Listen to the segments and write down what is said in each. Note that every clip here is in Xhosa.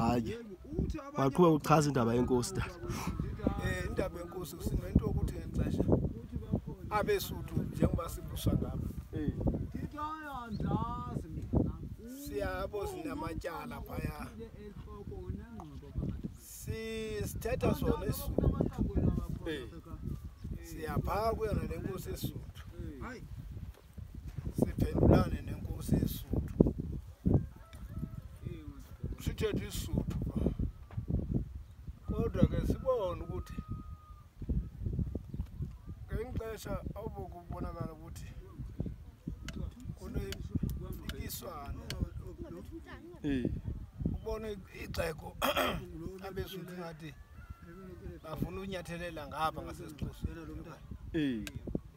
hayi waqhuba uchaza indaba yenkosi tata um indaba yenkosi sinento yokuthi ngexesha abesuthu njengoba sibuswa ngabo siyabo sinamatyala phaya sithetha sona isuthu siyaphaa kuyona le nkosi esuthu siphendulane nenkosi yesuthu sithethe isuthu kodwa ke sibone ukuthi ngexesha abo kubonakala ukuthi kuneyiswana ubona ixeko abesuthu ngathi bafuna unyathelela ngapha ngasesixhoseni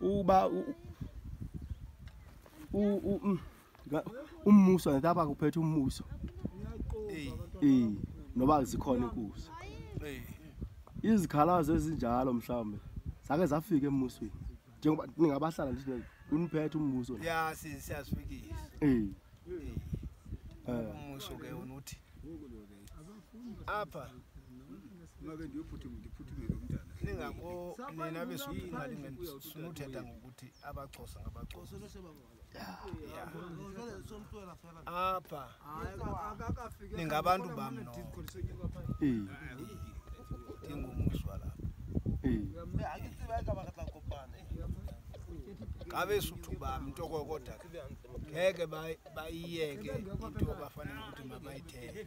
uba mm, ummuso ndaba kuphetha ummuso eh noba zikhona inkuzo izikhalazo ezinjalo mhlawumbe zake zafika emusweni njengoba ningabahlala nje uniphethe umbuso ya siyazifikisa eh, eh. eh. umuso ke unothi apha ningabo nina besuinga sinothetha ngokuthi abaxhosa ngabaxhosa apha ningabantu bam no ndingumuzwa lapha ngabesuthu bam ntokokodake ngeke baye bayiyeke into bafanele ukuthi mabayithethe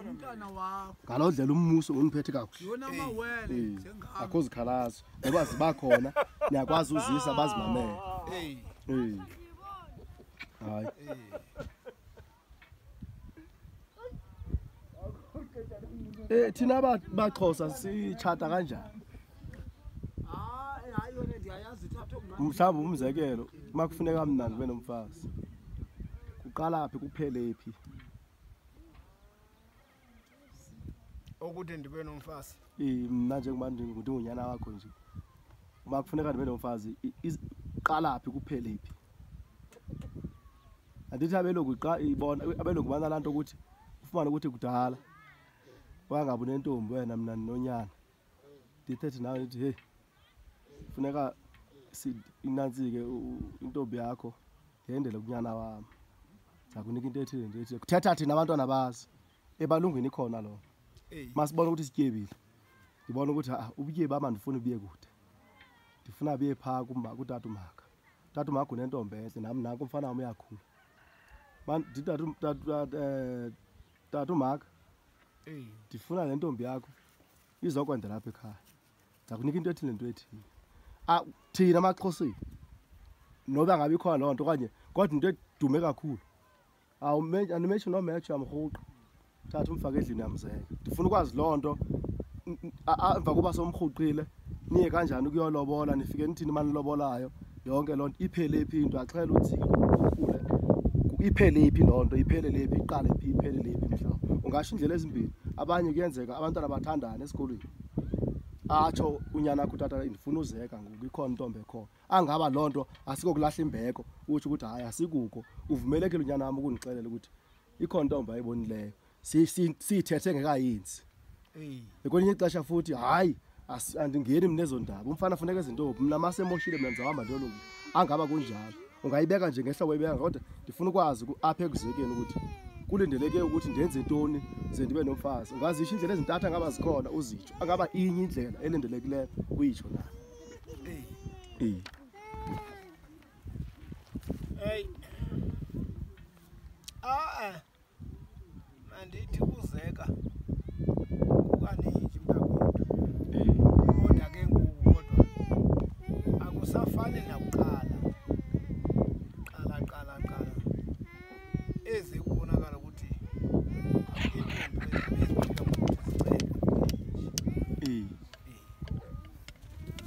umntana wakho ngaloo ndlela ummuso undiphethe kakuhle yona amawele Eh, njengam akho zikhalazo noba ziba khona niyakwazi uzisa bazimamele Hey, Eh. hayi hey. Eh thina baxhosa sitshata kanjani? mhlawumbi umzekelo uma kufuneka mnandi ube nomfazi kuqala phi kuphele phi okude ndibe nomfazi Eh, mna njengoba ndinguthi ngunyana wakho nje uma kufuneka ndibe nomfazi i- iz- iqala phi kuphele phi andithi abelungu iqa- ibona abelungu bana laa nto ukuthi ufumane ukuthi kudala wangabi unentombi wena mna ndinonyana ndithethe nawe ndithi heyi funeka si- inantsike u- u- intombi yakho yendele kunyana wam zakunika into ethile into ethile kuthetha thina abantwana bazi ebalungwini ikhona loo Eyi. masibone ukuthi sityebile ndibona ukuthi ha ubutyebi ama ndifuna ubuye kude ndifuna buye phaa kumba kutata umaka tata umaka unentombi entle nam nako umfana wam uyakhula Man- ndithi tata um- tata- tata, eh, tata umaka Eyi. ndifuna le ntombi yakho izokwendela apha ekhaya ndakunika into ethile nto ethile ah, thina amaxhosini noba ngabe ikhona loo nto okanye kodwa into edume kakhulu andimetsho loo metsho yamrhuqa thatha umfake edlini yamzeka ndifuna ukwazi loo nto emva koba somrhuqile niye kanjani ukuyolobola nifike nithini imani lobolayo yonke loo nto iphele phi into axhela uthiki kukhule iphele phi loo nto iphelele phi iqale phi iphelele phi mhlawumbi ungasho iindlela ezimbini abanye kuyenzeka abantwana bathandane esikolweni atsho unyana kuthi tata ndifuna uzeka ngoku ikhona intombi ekhoyo angaba loo nto asikokulahla imbeko utsho ukuthi hayi asikuko uvumelekile unyana wam ukundixelela ukuthi ikhona intombi ayibonileyo siyithethe ngekayenzi ekwelinye ixesha futhi hayi andingeni mna ezo ndaba umfana funeka ezintombi mna masemoshile mna ndizawuhamba ndiyolunga angaba kunjalo ungayibeka nje ngehlobo oyibeka kodwa ndifuna ukwazi apha ekuzekeni ukuthi kulindeleke ukuthi ndenze ntoni ze ndibe nomfazi ungazisho indlela ezintathu angaba zikhona uzitsho angaba inye indlela elindelekileyo uyitsho na eyi eyi a-e mandithi kuzeka kukaninji mntakwethu kodwa ke ngoku kodwa akusafani nakuqala qala qala qala ezi kubonakala ukuthi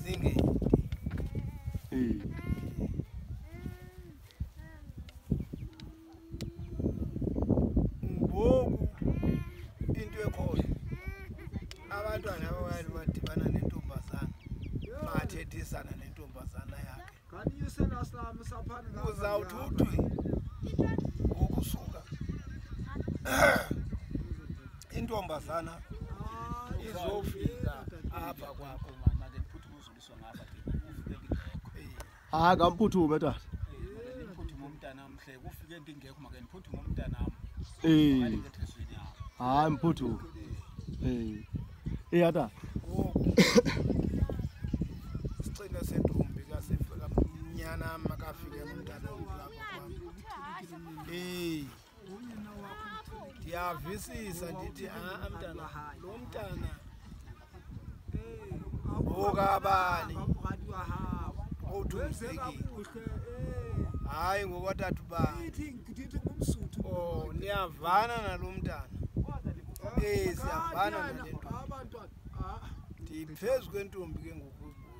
zingeyindi ngoku into ekhoyo abantwana abawayeni badibana nentombazana bathethizana nentombazana yakhe uzawuthi udwi ngokusuka intombazana izofika apha kwakho hayi kamphuthume tata ndiphuthume umntanam hle kufike into ingekho make ndiphuthume umntanam um alingethezweni yam hayi mphuthume um iya tata sicine sentombi kasifika mnyanam akafike nomntanam lapho kwam um ndiyavisisa ndithi aa mntana lo mntana okabani othumzekile hayi ngokotata ubani o niyavana nalo mntana e siyavana nale ntombi ndiphezu kwentombi ke ngoku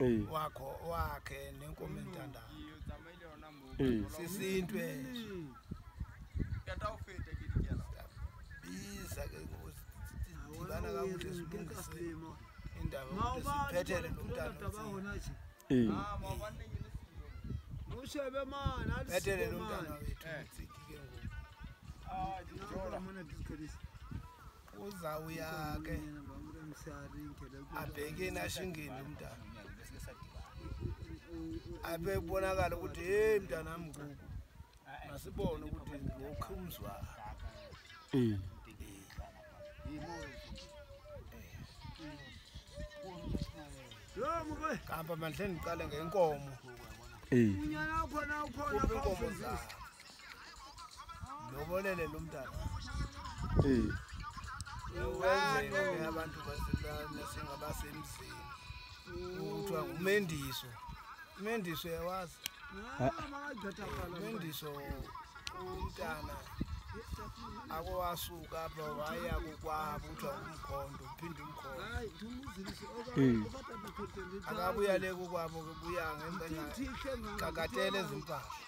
Eh. wakho wakhe nenkomo entandayo Eh. sisintu esho biza ke ngosidibana kakuhle silungise indaba ukuthi siphethele lo mntana wethu. Eh. mushebe mana phethele lo mntana wethu utsiki ke ngoku uzawuya ke abheke enashingeni umntana abe kubonakala ukuthi heyi mntanam ngoku masibone ukuthi ngokhe umzwaa eh. kampa mandhle ndiqale ngenkomo eh. unyana wakhona ukhona nobolele lo mntana eh wenze abantu basilana singabasemzini kuthiwa ngumendiso umendiso yawazi umendiso umntana akowasuka apha waya kukwabo kuthiwa ngumkhondo uphinde umkhondo hmm. akabuya le kukwabo ke buya ngenxa kakatele ezimpahla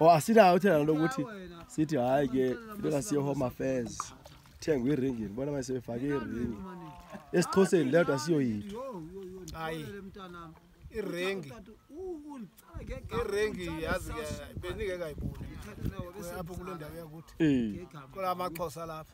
o asinayo thina loo nto ukuthi sithi hayi ke into kasiye home affairs thengwa iringini bona manje sebefake iringi esixhoseni le nto asiyoyitho hayi irengi irengi yazi ke benike kayiboni apho kule ndawo yakuthi kula maxhosa lapha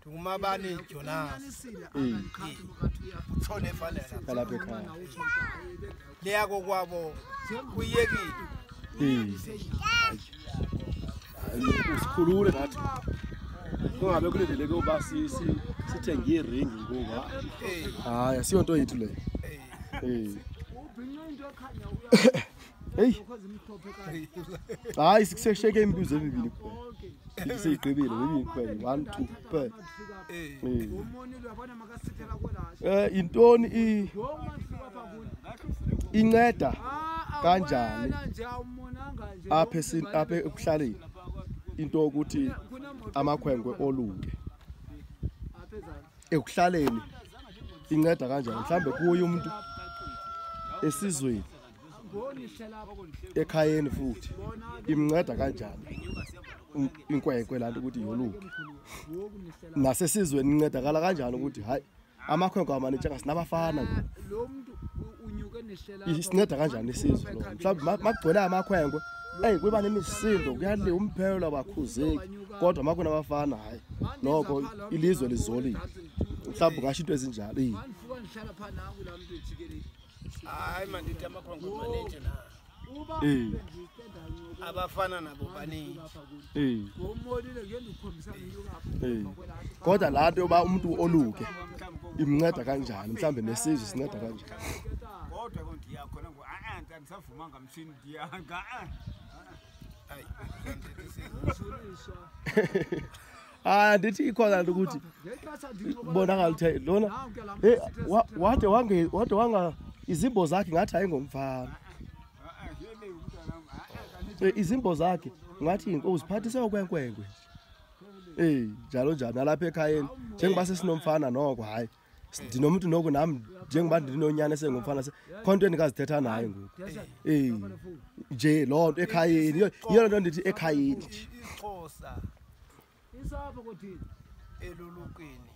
ndingumabani jona utshone fanelealapha ekhaya leyako kwabo kuyekile usikhulule nathi kungabe kulindeleke uba sithenge iringi ngoku hayi asiyonto yethu leyo Hey. Hayi sikusesheke imibuzo emibili kuphela. Seyigqibile bebini kuphela 1 2 kuphela. Eh intoni i inceda kanjani apha esin apha ekuhlaleni into ukuthi amakhwenkwe olunge ekuhlaleni inceda kanjani mhlambe kuye umuntu esizweni ekhayeni futhi imnceda kanjani inkwenkwe laa nto ukuthi yoluke nasesizweni incedakala kanjani ukuthi hayi amakhwenkwe amanitshanga sinabafana sinceda kanjani isizwe lo mhlawumbi makugcwele amakhwenkwe eyi kuba nemisindo kuyali umphelo abakhuzeki kodwa makunabafana hayi noko ilizwe lizolile mhlawumbi ungasho into ezinjalo iyi hayi mandithi amakhwenkwe maninji na Eh. abafana nabo baninji Eh. Eh. kodwa laa nto yoba umntu oluke imnceda kanjani mhlawumbi nesizwe sinceda kanjani kodwa ke ndiya khona ngo a-a nta ndisavumanga mtshini ndiya nga-a hayi Ah, ndithi ikhona nto ukuthi bona angalitheli lona hey, wa- wade wange- wade wanga izimbo zakhe ngathi hayi ngomfana Eh, izimbo zakhe ngathi yinko uziphathise okwenkwenkwe eyi njalo njalo nalapha ekhayeni njengoba sesinomfana noko hhayi ndinomntu noku nam njengoba ndinonyana esengumfana kho nto endingazithetha nayo ngoku ey nje loo nto ekhayeni yiyo loo nto ndithi ekhayeni elulukini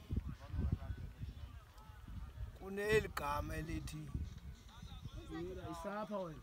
kuneli gama elithi isapha wena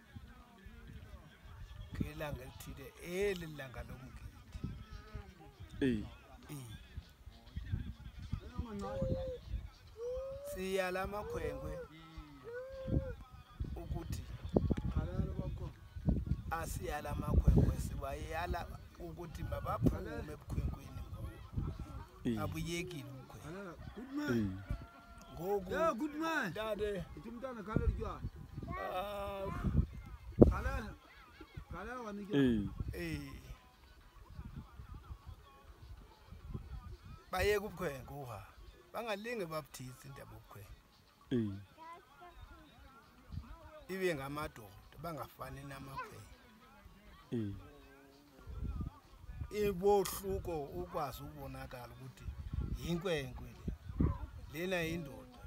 ngelanga elithile eli langa lomgidi eyi siyala amakhwenkwe ukuthi asiyala amakhwenkwe sibayala ukuthi mabaphume ebukhwenkweni abuyekile umkhwenkwe Gogo. Yeah, good man. Dade. Itumtana kala jua. Ah. Kala. Kala wanijua. Eh. Eh. Baye kubukhwenga uha. Bangalinge babuthithi indaba yobukhwenga. Eh. Ibe ngamadoda bangafani namakhwenga. Eh. ibohluko ukwazi ukubonakala ukuthi yinkwenkwe le lena yindoda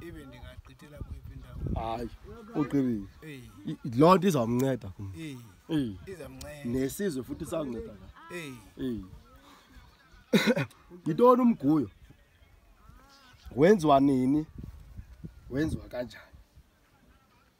ibe ndingagqithela kwiphi indawo hayi ugqibile loo nto izawumnceda kum nesizwe futhi sawunceda ka yintoni umguyo wenziwa nini wenziwa kanjani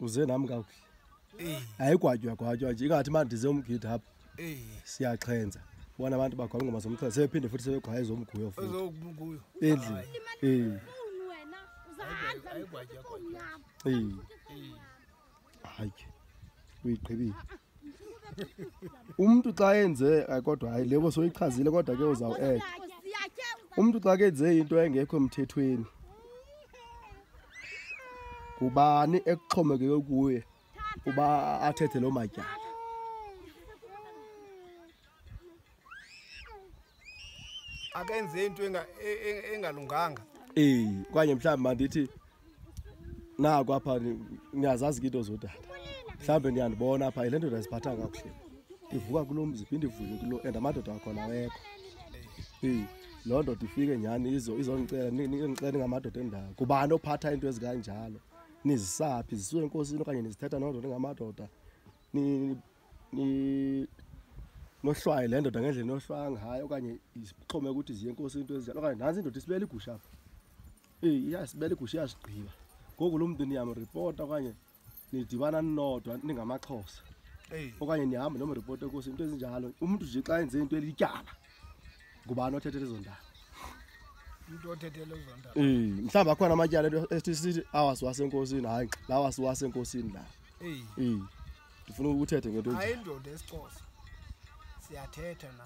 uze nam kakuhle Eh, ayigwatywa gwatywa nje ingathi manje ndize umgidi apha eh, siyaxhenza bona abantu bagwaba ingoma zomxhela sebephinde futhi sebegwaya ezomguyo futhi ozokubukuyo. endlini Eh, Fowuni wena uzahanza ayigwaja, ngifuna ifowuni yam. eh. Hayi ke. Uyigqibile. umntu xa enze eh, kodwa hayi lebo soyichazile kodwa ke uzawueda umntu xa kenze into engekho emthethweni ngubani ekuxhomekeke kuye uba athethe loo matyala akenze into enga- e- e- engalunganga Eh, kwanye mhlawumbi mandithi naku apha ni- niyazazi ke into zodada mhlawumbi niyandibona apha yile ndoda ziphatha kakuhle ndivuka kulo mzi phinde ivuke kulo and amadoda wakhona awekho Eh, loo ndoda ifike nyhani izo- izonicela ni- ni- nicela ningamadoda endawo kubani ophatha iinto ezikanjalo nizisaphi zisuke enkosini okanye nizithetha nondoda ngamadoda ni- nohlwaye le ndoda ngendlela inohlwaya ngayo okanye isixhome ukuthi ziye enkosi into ezinjalo okanye nantsi indoda isibele igusha apha eyi iyasibele igusha iyasigqiba ngoku lo mntu niyamripota okanye nidibana ninodwa ningamaxhosa okanye nihamba nomripota enkosi into ezinjalo umntu nje xa enze into elityala ngubani othethela ezo ndaba mhlawumbi akhona amatyala esithi sithi awasiwasenkosini hayi lawa siwasenkosini la ndifuna ukuthethe ngento hayi indoda esixhosa siyathetha na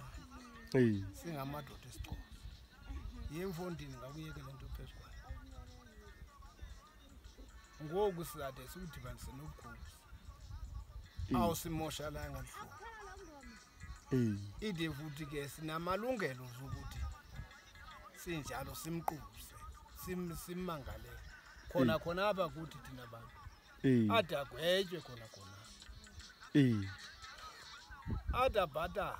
singamadoda esixhosa yemfondini ngakuyeke le nto phezu kwayo ngoku sizade siwudibanise nobugozi awusimoshalaya ngalihlobo ide futhi ke sinamalungelo zokuthi sinjalo simqubuse simangalele khona khona apha kuthi thina bantu Eh. ade agwetywe khona khona Eh. ade abhatale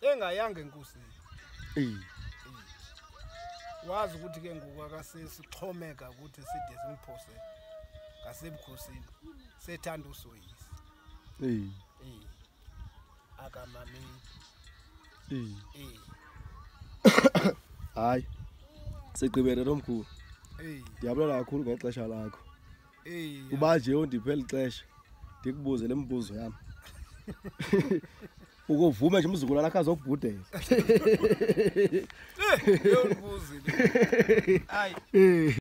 engayanga enkosini Eh. wazi ukuthi ke ngoku akasesixhomeka ukuthi side simphose ngasebukhosini sethanda usoyisa Eh. Eh. aka mami Eh. eh hayi sigqibe lento mkhulu eh ndiyabulela kakhulu ngexesha lakho eh uba nje undiphe eli xesha ndikubuze le mibuzo yam ukovume nje umzukulwana akhe azokubhudela yonibuzile hayi